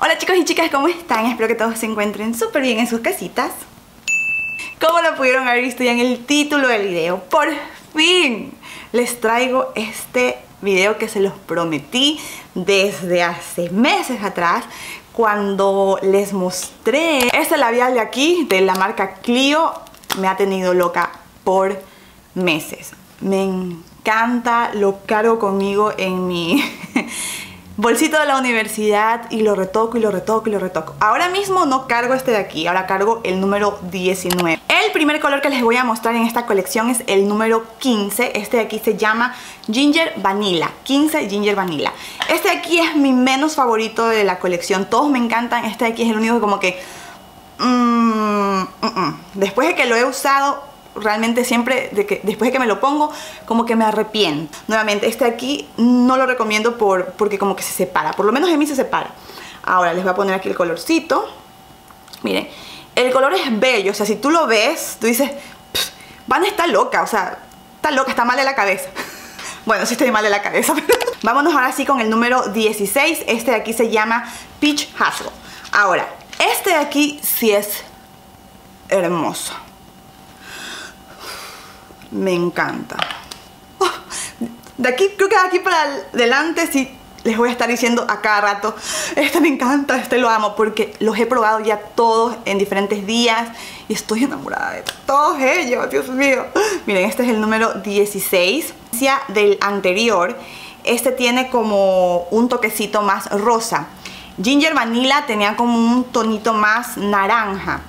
Hola chicos y chicas, ¿cómo están? Espero que todos se encuentren súper bien en sus casitas. Como lo pudieron haber visto ya en el título del video, por fin les traigo este video que se los prometí desde hace meses atrás cuando les mostré este labial de aquí de la marca Clio me ha tenido loca por meses me encanta, lo cargo conmigo en mi bolsito de la universidad y lo retoco y lo retoco y lo retoco. Ahora mismo no cargo este de aquí, ahora cargo el número 19. El primer color que les voy a mostrar en esta colección es el número 15. Este de aquí se llama Ginger Vanilla. 15 Ginger Vanilla. Este de aquí es mi menos favorito de la colección. Todos me encantan. Este de aquí es el único como que... Mm, mm, mm. Después de que lo he usado realmente siempre, después de que me lo pongo, como que me arrepiento. Nuevamente, este aquí no lo recomiendo por, porque como que se separa. Por lo menos en mí se separa. Ahora les voy a poner aquí el colorcito. Miren, el color es bello. O sea, si tú lo ves, tú dices, Van está loca. O sea, está loca, está mal de la cabeza. Bueno, sí estoy mal de la cabeza. Vámonos ahora sí con el número 16. Este de aquí se llama Peach Hassle. Ahora, este de aquí sí es hermoso me encanta. Oh, de aquí, creo que de aquí para adelante sí les voy a estar diciendo a cada rato, este me encanta, este lo amo, porque los he probado ya todos en diferentes días y estoy enamorada de todos ellos, Dios mío. Miren, este es el número 16. Del anterior, este tiene como un toquecito más rosa. Ginger Vanilla tenía como un tonito más naranja.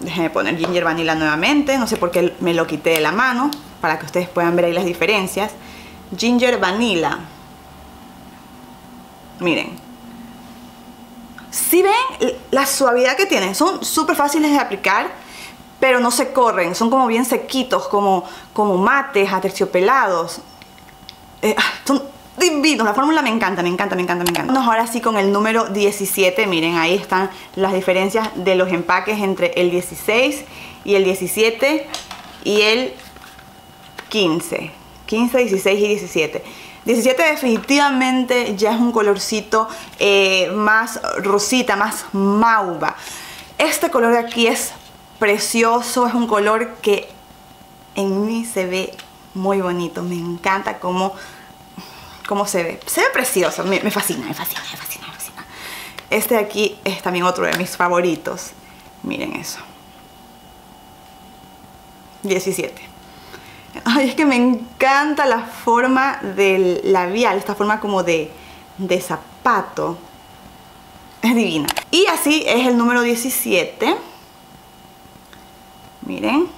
Déjenme poner Ginger Vanilla nuevamente, no sé por qué me lo quité de la mano, para que ustedes puedan ver ahí las diferencias. Ginger Vanilla. Miren. Si ven la suavidad que tienen, son súper fáciles de aplicar, pero no se corren, son como bien sequitos, como, como mates, aterciopelados. Eh, ah, son divinos, la fórmula me encanta, me encanta, me encanta, me encanta. Vamos ahora sí con el número 17, miren, ahí están las diferencias de los empaques entre el 16 y el 17 y el 15. 15, 16 y 17. 17 definitivamente ya es un colorcito eh, más rosita, más mauva. Este color de aquí es precioso, es un color que en mí se ve muy bonito. Me encanta cómo, cómo se ve. Se ve precioso, me, fascina, me fascina, me fascina, me fascina. Este de aquí es también otro de mis favoritos. Miren eso. 17. Ay, es que me encanta la forma del labial, esta forma como de, de zapato. Es divina. Y así es el número 17. Miren.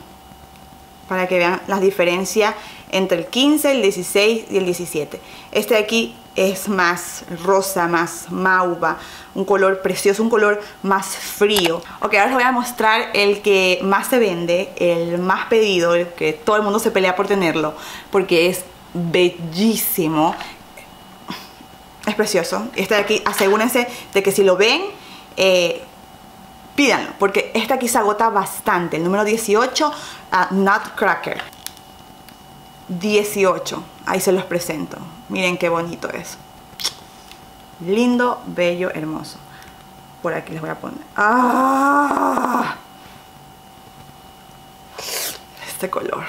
Para que vean las diferencias entre el 15, el 16 y el 17. Este de aquí es más rosa, más mauva, un color precioso, un color más frío. Ok, ahora les voy a mostrar el que más se vende, el más pedido, el que todo el mundo se pelea por tenerlo, porque es bellísimo. Es precioso. Este de aquí, asegúrense de que si lo ven, eh, pídanlo, porque este aquí se agota bastante. El número 18, uh, Nutcracker. 18, ahí se los presento. Miren qué bonito es. Lindo, bello, hermoso. Por aquí les voy a poner. ¡Ah! Este color.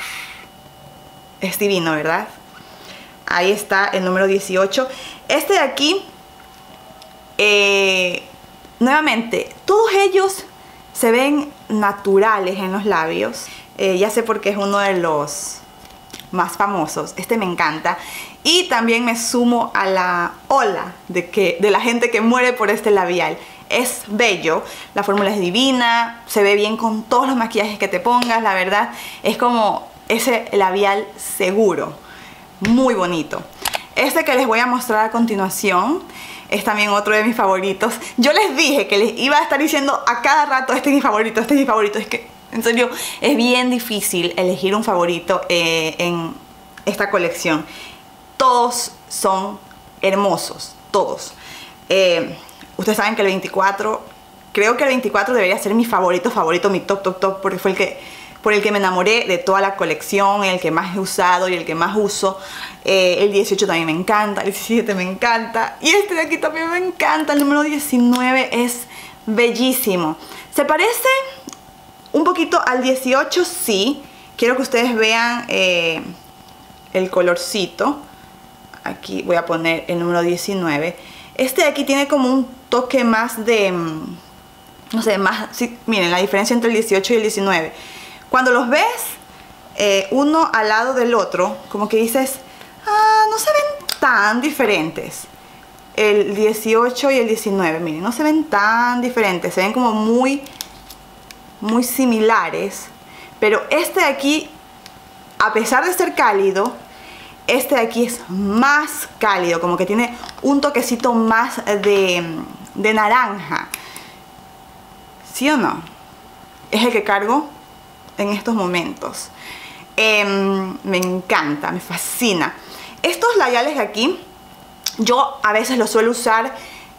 Es divino, ¿verdad? Ahí está el número 18. Este de aquí, eh, nuevamente, todos ellos se ven naturales en los labios. Eh, ya sé por qué es uno de los más famosos. Este me encanta. Y también me sumo a la ola de, que, de la gente que muere por este labial. Es bello, la fórmula es divina, se ve bien con todos los maquillajes que te pongas, la verdad. Es como ese labial seguro, muy bonito. Este que les voy a mostrar a continuación es también otro de mis favoritos. Yo les dije que les iba a estar diciendo a cada rato, este es mi favorito, este es mi favorito. Es que, en serio, es bien difícil elegir un favorito eh, en esta colección todos son hermosos, todos. Eh, ustedes saben que el 24, creo que el 24 debería ser mi favorito, favorito, mi top, top, top, porque fue el que por el que me enamoré de toda la colección, el que más he usado y el que más uso. Eh, el 18 también me encanta, el 17 me encanta y este de aquí también me encanta. El número 19 es bellísimo. ¿Se parece un poquito al 18? Sí. Quiero que ustedes vean eh, el colorcito. Aquí voy a poner el número 19. Este de aquí tiene como un toque más de... Mm, no sé, más... Miren, la diferencia entre el 18 y el 19. Cuando los ves eh, uno al lado del otro, como que dices, ah, no se ven tan diferentes. El 18 y el 19, miren, no se ven tan diferentes. Se ven como muy, muy similares. Pero este de aquí, a pesar de ser cálido, este de aquí es más cálido, como que tiene un toquecito más de, de naranja. ¿Sí o no? Es el que cargo en estos momentos. Em, me encanta, me fascina. Estos layales de aquí, yo a veces los suelo usar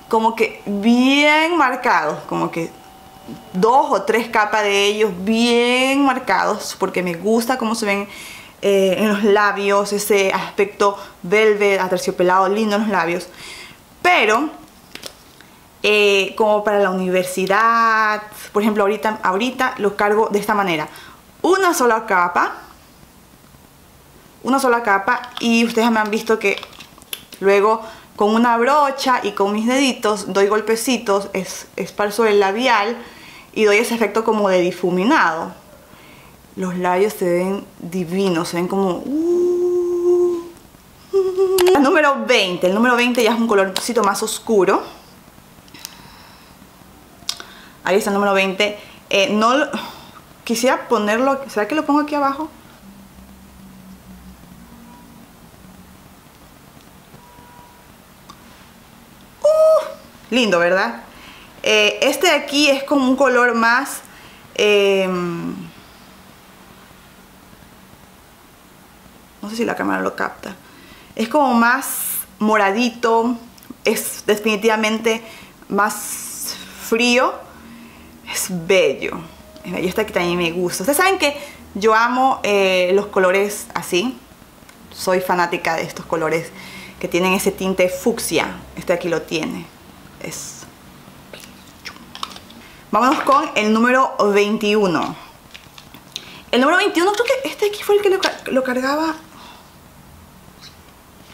como que bien marcados, como que dos o tres capas de ellos bien marcados, porque me gusta cómo se ven eh, en los labios, ese aspecto velvet, aterciopelado, lindo en los labios. Pero, eh, como para la universidad, por ejemplo, ahorita, ahorita los cargo de esta manera. Una sola capa, una sola capa y ustedes me han visto que luego con una brocha y con mis deditos doy golpecitos, es, esparzo el labial y doy ese efecto como de difuminado los labios se ven divinos, se ven como... Uh. el número 20, el número 20 ya es un colorcito más oscuro. Ahí está el número 20. Eh, no Quisiera ponerlo... ¿Será que lo pongo aquí abajo? Uh, lindo, ¿verdad? Eh, este de aquí es como un color más... Em, no sé si la cámara lo capta, es como más moradito, es definitivamente más frío, es bello, y este aquí también me gusta. Ustedes saben que yo amo eh, los colores así, soy fanática de estos colores que tienen ese tinte fucsia, este aquí lo tiene, es... Vámonos con el número 21. El número 21 creo que este aquí fue el que lo cargaba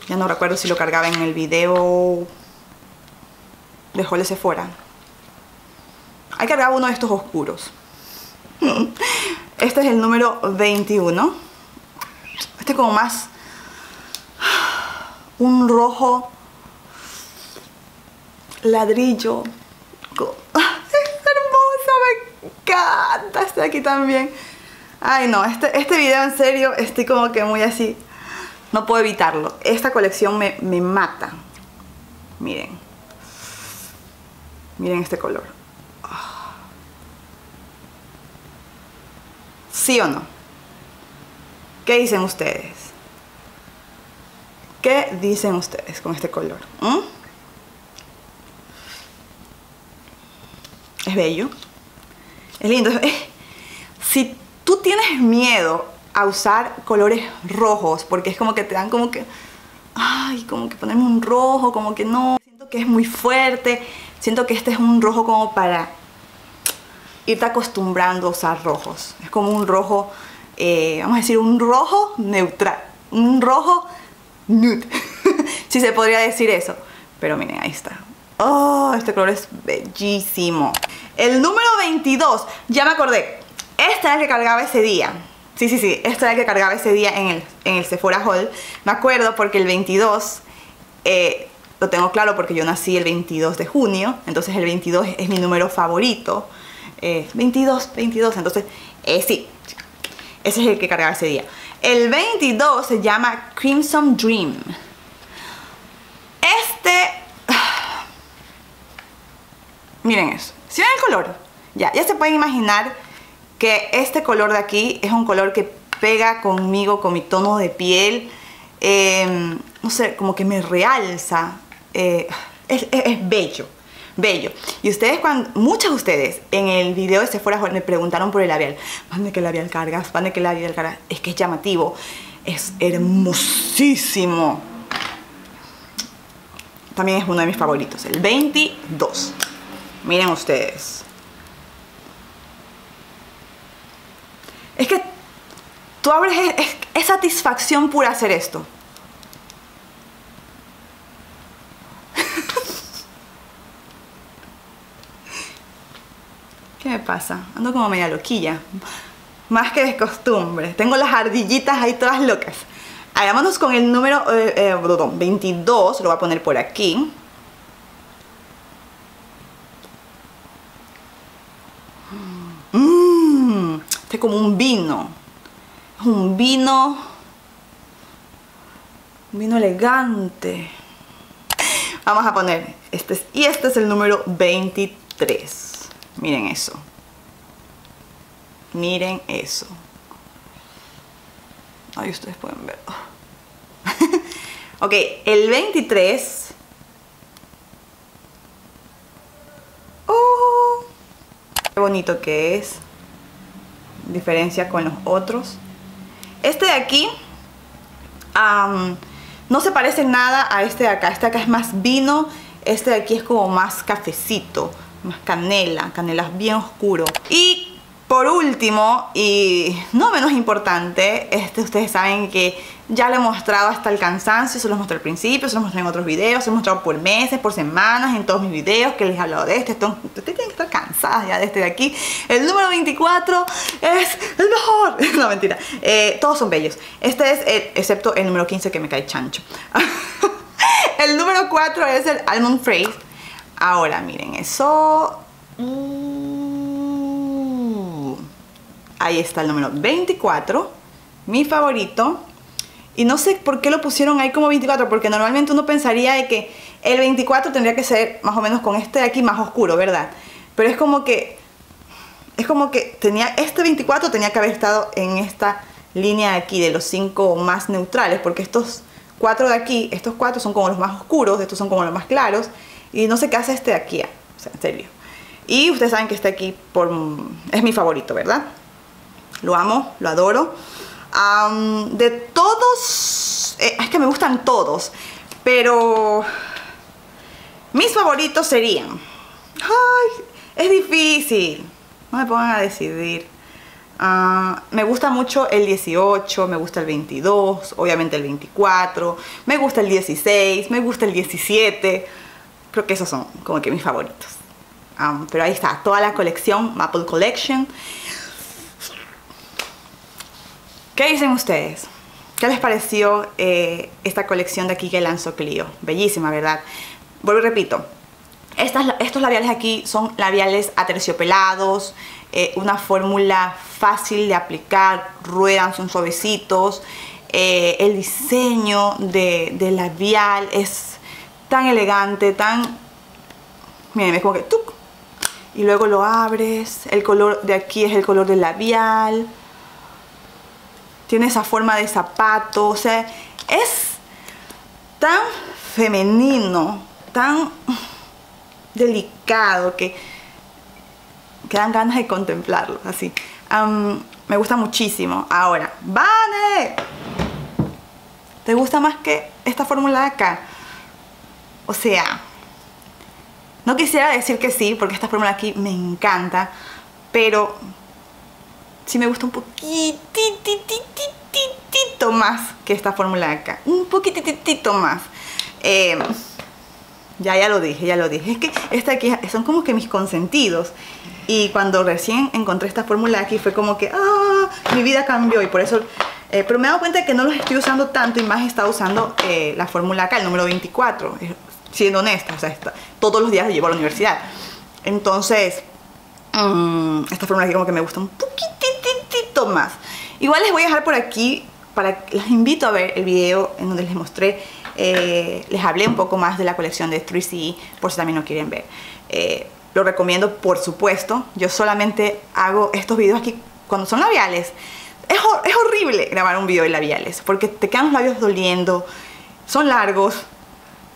ya no recuerdo si lo cargaba en el video de Hole fuera. Ahí cargaba uno de estos oscuros. Este es el número 21. Este como más... Un rojo ladrillo. Es hermoso, me encanta este aquí también. Ay no, este, este video en serio estoy como que muy así no puedo evitarlo. Esta colección me, mata. Miren. Miren este color. ¿Sí o no? ¿Qué dicen ustedes? ¿Qué dicen ustedes con este color? ¿Mm? Es bello. Es lindo. Si tú tienes miedo a usar colores rojos porque es como que te dan como que ay, como que ponerme un rojo, como que no, siento que es muy fuerte, siento que este es un rojo como para irte acostumbrando a usar rojos, es como un rojo, eh, vamos a decir un rojo neutral, un rojo nude, si se podría decir eso, pero miren, ahí está, oh, este color es bellísimo. El número 22, ya me acordé, este era el que cargaba ese día, Sí, sí, sí, esto era el que cargaba ese día en el, en el Sephora Hall. Me acuerdo porque el 22, eh, lo tengo claro porque yo nací el 22 de junio, entonces el 22 es mi número favorito. 22, eh, 22, entonces eh, sí, ese es el que cargaba ese día. El 22 se llama Crimson Dream. Este... Miren eso. ¿Sí ven el color? Ya, ya se pueden imaginar que este color de aquí es un color que pega conmigo, con mi tono de piel. Em, no sé, como que me realza. Eh, es, bello. Bello. Y ustedes, cuando, muchos de ustedes en el video de Sephora me preguntaron por el labial. ¿Mande que labial cargas? ¿Mande que labial cargas? Es que es llamativo. Es hermosísimo. También es uno de mis favoritos, el 22. Miren ustedes. Es que tú abres, es, satisfacción pura hacer esto. Me pasa? Ando como media loquilla. Más que de costumbre. Tengo las ardillitas ahí todas locas. Hagámonos con el número 22. Eh, eh, lo voy a poner por aquí. Mmm, este es como un vino. Un vino. Un vino elegante. Vamos a poner este. Y este es el número 23. Miren eso. Miren eso. Ahí ustedes pueden ver. ok, el 23. Oh, qué bonito que es. Diferencia con los otros. Este de aquí no se parece nada a este de acá. Este de acá es más vino. Este de aquí es como más cafecito. Más canela. Canela bien oscuro. Y por último, y no menos importante, este, ustedes saben que ya lo he mostrado hasta el cansancio, se los mostré al principio, se los mostré en otros videos, se los he mostrado por meses, por semanas, en todos mis videos que les he hablado de este. ustedes tienen que estar cansadas ya de este de aquí. El número 24 es el mejor. no, mentira. Eh, todos son bellos. Este es, el, excepto el número 15 que me cae chancho. el número 4 es el Almond Phrase. Ahora, miren, eso... Ahí está el número 24, mi favorito. Y no sé por qué lo pusieron ahí como 24, porque normalmente uno pensaría de que el 24 tendría que ser más o menos con este de aquí más oscuro, ¿verdad? Pero es como que, es como que tenía, este 24 tenía que haber estado en esta línea de aquí de los 5 más neutrales, porque estos cuatro de aquí, estos cuatro son como los más oscuros, estos son como los más claros, y no sé qué hace este de aquí, en serio. Y ustedes saben que este aquí por, es mi favorito, ¿verdad? Lo amo, lo adoro. de todos, eh, es que me gustan todos, pero mis favoritos serían... Ay, es difícil. No me pongan a decidir. Ah, me gusta mucho el 18, me gusta el 22, obviamente el 24, me gusta el 16, me gusta el 17. Creo que esos son como que mis favoritos. pero ahí está, toda la colección, Maple Collection. ¿Qué dicen ustedes? ¿Qué les pareció eh, esta colección de aquí que lanzó Clio? Bellísima, ¿verdad? Vuelvo y repito. estos labiales aquí son labiales aterciopelados, eh, una fórmula fácil de aplicar, ruedan, son suavecitos. Eh, el diseño de, labial es tan elegante, tan... Miren, es como que... ¡tuc! Y luego lo abres, el color de aquí es el color del labial tiene esa forma de zapato, o sea, es tan femenino, tan delicado que, dan ganas de contemplarlo, así. me gusta muchísimo. Ahora, ¡Vane! ¿Te gusta más que esta fórmula de acá? O sea, no quisiera decir que sí, porque esta fórmula aquí me encanta, pero sí me gusta un poquitito más que esta fórmula de acá. Un poquitito más. Eh, ya, ya lo dije, ya lo dije. Es que esta aquí son como que mis consentidos. Y cuando recién encontré esta fórmula aquí fue como que, ah, mi vida cambió. Y por eso, eh, pero me he dado cuenta de que no los estoy usando tanto y más he estado usando eh, la fórmula acá, el número 24. Siendo honesta, o sea, todos los días lo llevo a la universidad. Entonces, mm, esta fórmula aquí como que me gusta un poquito más. Igual les voy a dejar por aquí, para les invito a ver el video en donde les mostré, eh, les hablé un poco más de la colección de 3CE, por si también lo quieren ver. Eh, lo recomiendo, por supuesto. Yo solamente hago estos videos aquí cuando son labiales. Es, es horrible grabar un video de labiales, porque te quedan los labios doliendo, son largos,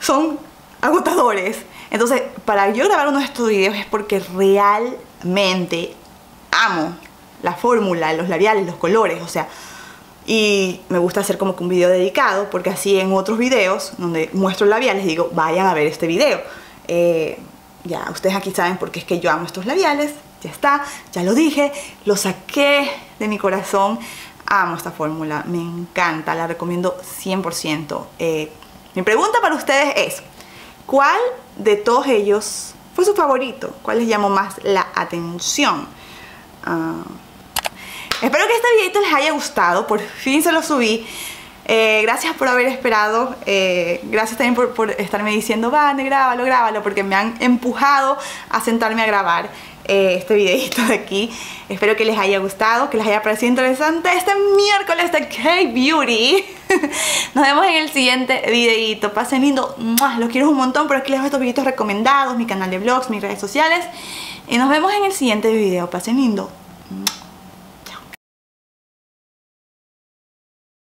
son agotadores. Entonces, para yo grabar uno de estos videos es porque realmente amo la fórmula, los labiales, los colores, o sea, y me gusta hacer como que un video dedicado porque así en otros videos donde muestro labiales digo, vayan a ver este video. Eh, ya, ustedes aquí saben por qué es que yo amo estos labiales, ya está, ya lo dije, lo saqué de mi corazón, amo esta fórmula, me encanta, la recomiendo 100%. Eh, mi pregunta para ustedes es, ¿cuál de todos ellos fue su favorito? ¿Cuál les llamó más la atención? Ah, espero que este videito les haya gustado, por fin se lo subí. Eh, gracias por haber esperado, eh, gracias también por, estarme diciendo, Vane, grábalo, grábalo, porque me han empujado a sentarme a grabar eh, este videito de aquí. Espero que les haya gustado, que les haya parecido interesante este miércoles de K-Beauty. Nos vemos en el siguiente videito. Pasen lindo, los quiero un montón, por aquí les dejo estos videitos recomendados, mi canal de vlogs, mis redes sociales. Y nos vemos en el siguiente video. Pasen lindo.